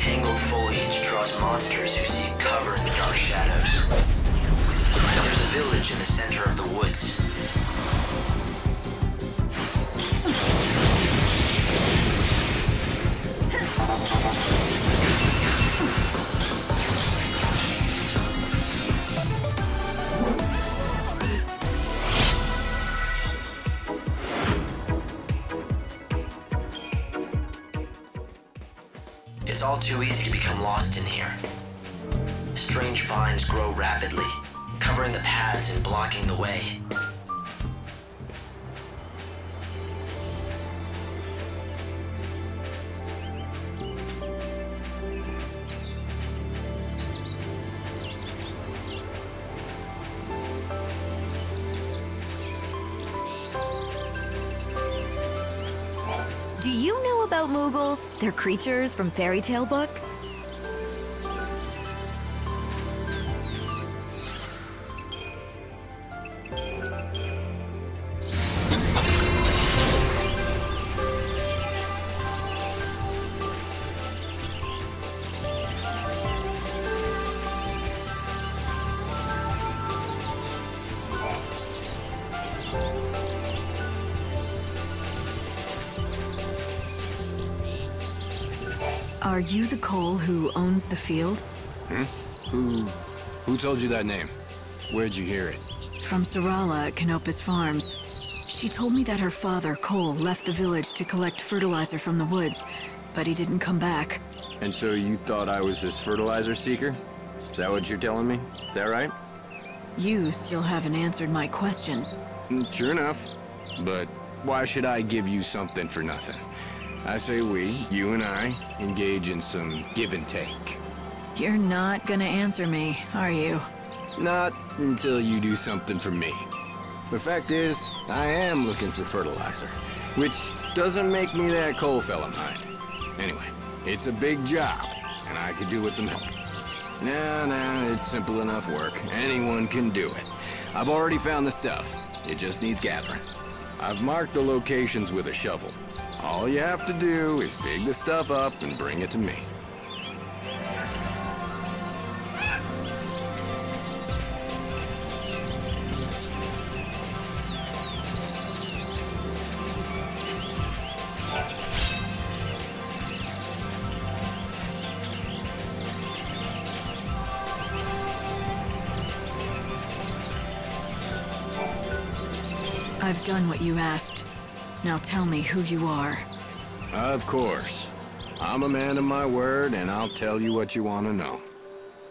tangled foliage draws monsters who seek cover in the dark shadows. There's a village in the center of the woods. It's all too easy to become lost in here. Strange vines grow rapidly, covering the paths and blocking the way. About Moogles? They're creatures from fairy tale books. Are you the Cole who owns the field? Who... who told you that name? Where'd you hear it? From Sarala at Canopus Farms. She told me that her father, Cole, left the village to collect fertilizer from the woods, but he didn't come back. And so you thought I was this fertilizer seeker? Is that what you're telling me? Is that right? You still haven't answered my question. Mm, Sure enough. But why should I give you something for nothing? I say we, you and I, engage in some give and take. You're not gonna answer me, are you? Not until you do something for me. The fact is, I am looking for fertilizer, which doesn't make me that Cole fella mind. Anyway, it's a big job, and I could do with some help. Nah, nah, it's simple enough work. Anyone can do it. I've already found the stuff. It just needs gathering. I've marked the locations with a shovel. All you have to do is dig the stuff up and bring it to me. I've done what you asked. Now tell me who you are. Of course. I'm a man of my word, and I'll tell you what you want to know.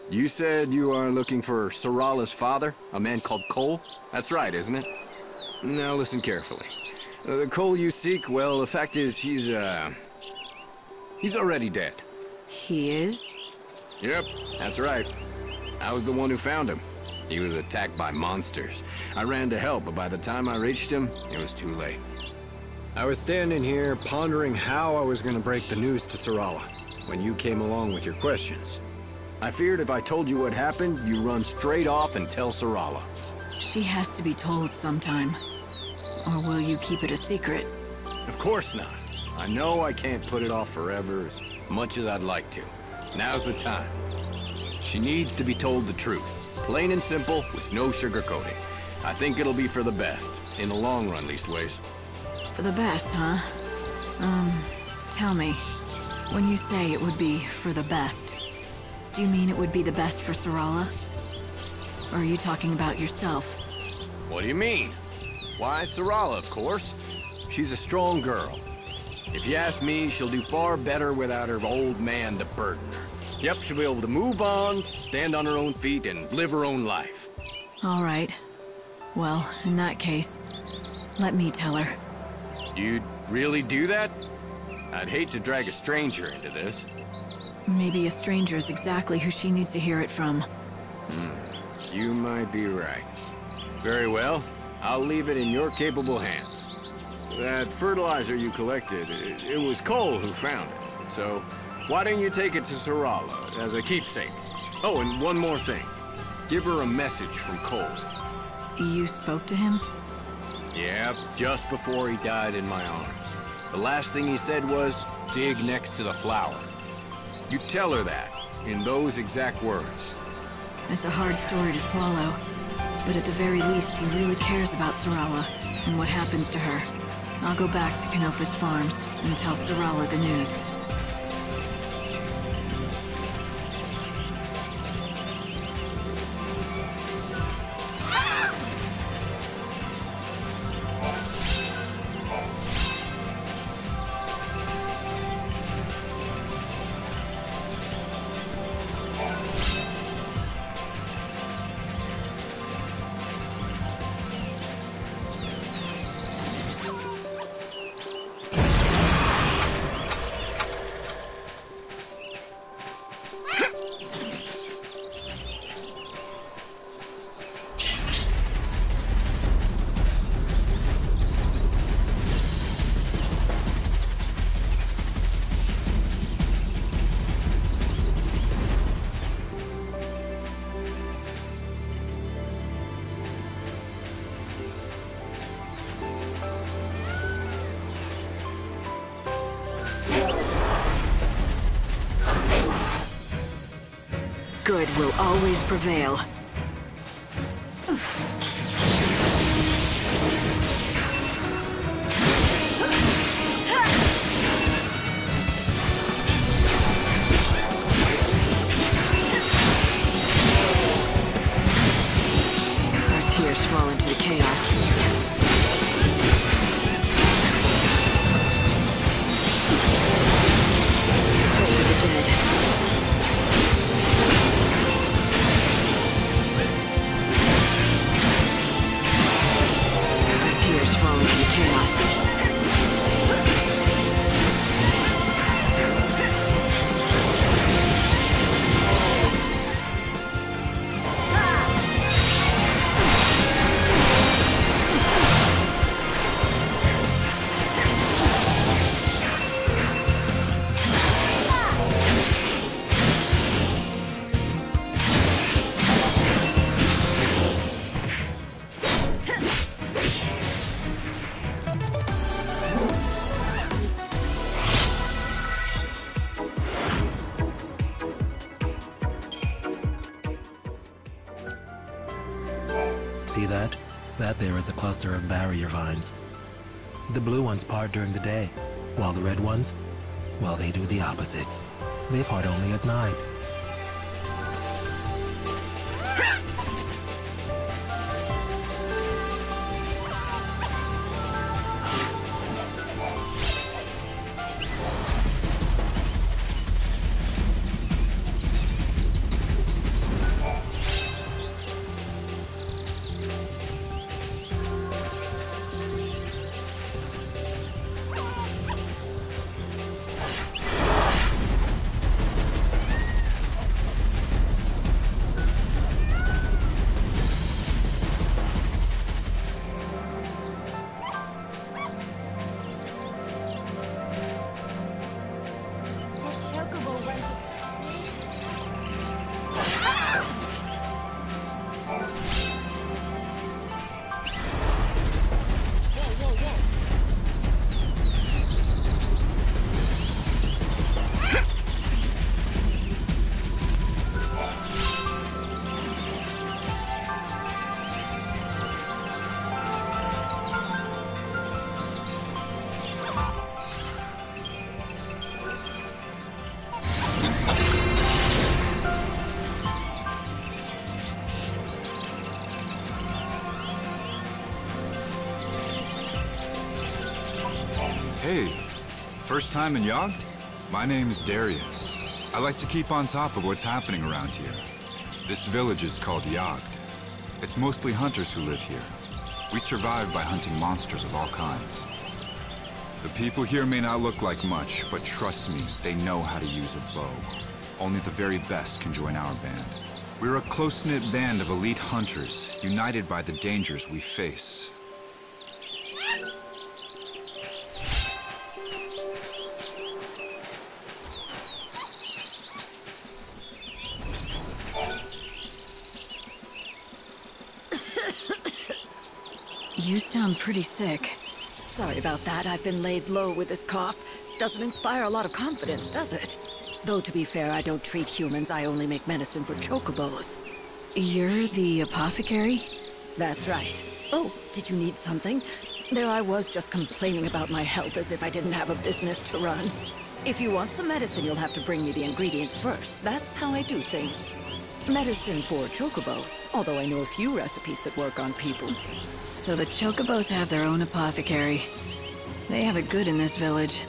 You said you are looking for Sarala's father, a man called Cole? That's right, isn't it? Now listen carefully. Uh, the Cole you seek, well, the fact is he's, uh... He's already dead. He is? Yep, that's right. I was the one who found him. He was attacked by monsters. I ran to help, but by the time I reached him, it was too late. I was standing here pondering how I was going to break the news to Sarala when you came along with your questions. I feared if I told you what happened, you'd run straight off and tell Sarala. She has to be told sometime. Or will you keep it a secret? Of course not. I know I can't put it off forever as much as I'd like to. Now's the time. She needs to be told the truth. Plain and simple, with no sugarcoating. I think it'll be for the best. In the long run, leastways. For the best, huh? Um, tell me, when you say it would be for the best, do you mean it would be the best for Sarala? Or are you talking about yourself? What do you mean? Why, Sarala, of course. She's a strong girl. If you ask me, she'll do far better without her old man to burden her. Yep, she'll be able to move on, stand on her own feet, and live her own life. All right. Well, in that case, let me tell her. You'd really do that? I'd hate to drag a stranger into this. Maybe a stranger is exactly who she needs to hear it from. Hmm. You might be right. Very well. I'll leave it in your capable hands. That fertilizer you collected, it, it was Cole who found it. So, why don't you take it to Sarala as a keepsake? Oh, and one more thing. Give her a message from Cole. You spoke to him? Yeah, just before he died in my arms. The last thing he said was, dig next to the flower. You tell her that, in those exact words. It's a hard story to swallow. But at the very least, he really cares about Sarala and what happens to her. I'll go back to Canopus Farms and tell Sarala the news. Good will always prevail. See that? That there is a cluster of barrier vines. The blue ones part during the day, while the red ones, well, they do the opposite. They part only at night. First time in Jagd? My name's Darius. I like to keep on top of what's happening around here. This village is called Jagd. It's mostly hunters who live here. We survive by hunting monsters of all kinds. The people here may not look like much, but trust me, they know how to use a bow. Only the very best can join our band. We're a close-knit band of elite hunters, united by the dangers we face. You sound pretty sick. Sorry about that. I've been laid low with this cough. Doesn't inspire a lot of confidence, does it? Though to be fair, I don't treat humans, I only make medicine for chocobos. You're the apothecary? That's right. Oh, did you need something? There I was just complaining about my health as if I didn't have a business to run. If you want some medicine, you'll have to bring me the ingredients first. That's how I do things. Medicine for chocobos, although I know a few recipes that work on people. So the chocobos have their own apothecary. They have it good in this village.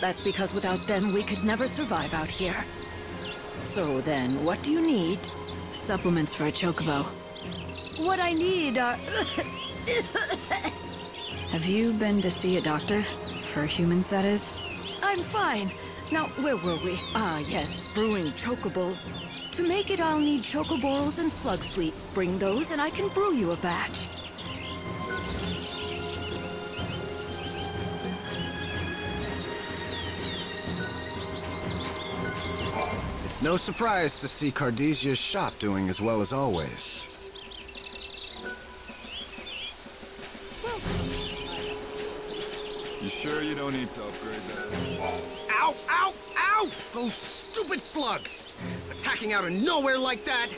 That's because without them, we could never survive out here. So then, what do you need? Supplements for a chocobo. What I need are... Have you been to see a doctor? For humans, that is? I'm fine. Now, where were we? Ah, yes, brewing chocobo. To make it, I'll need chocoborels and slug sweets. Bring those and I can brew you a batch. It's no surprise to see Cardesia's shop doing as well as always. You sure you don't need to upgrade that? Ow! Ow! Ow! Those stupid slugs! Attacking out of nowhere like that!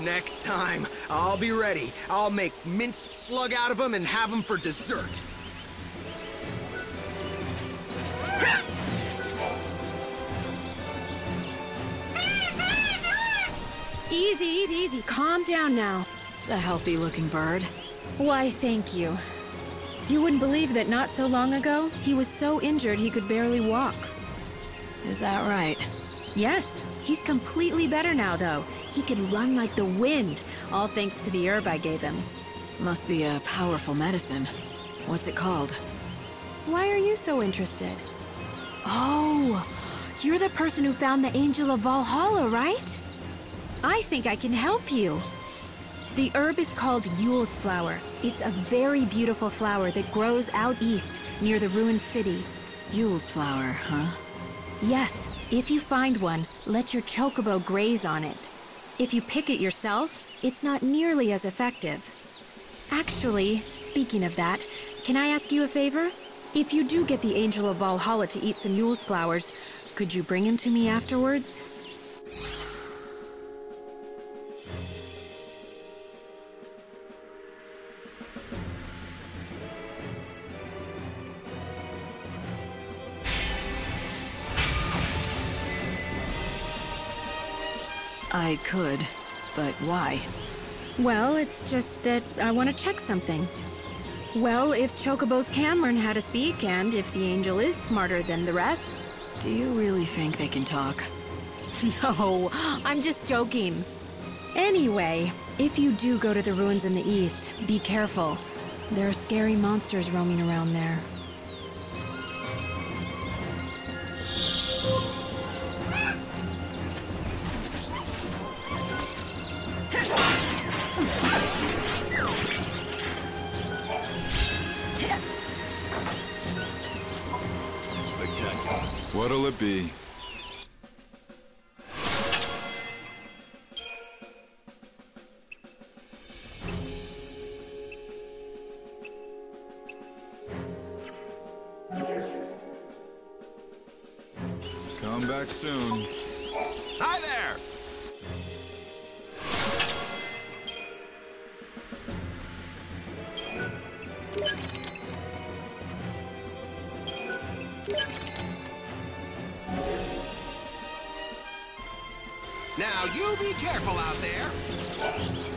Next time, I'll be ready. I'll make minced slug out of them and have them for dessert. Easy, easy, easy. Calm down now. It's a healthy-looking bird. Why, thank you. You wouldn't believe that not so long ago, he was so injured he could barely walk. Is that right? Yes, he's completely better now, though. He can run like the wind, all thanks to the herb I gave him. Must be a powerful medicine. What's it called? Why are you so interested? Oh, you're the person who found the Angel of Valhalla, right? I think I can help you. The herb is called Yule's flower. It's a very beautiful flower that grows out east, near the ruined city. Yule's flower, huh? Yes, if you find one, let your chocobo graze on it. If you pick it yourself, it's not nearly as effective. Actually, speaking of that, can I ask you a favor? If you do get the Angel of Valhalla to eat some Yule's flowers, could you bring him to me afterwards? I could, but why? Well, it's just that I want to check something. Well, if chocobos can learn how to speak, and if the angel is smarter than the rest... Do you really think they can talk? No, I'm just joking. Anyway, if you do go to the ruins in the east, be careful. There are scary monsters roaming around there. What'll it be? Come back soon. Hi there! Careful out there.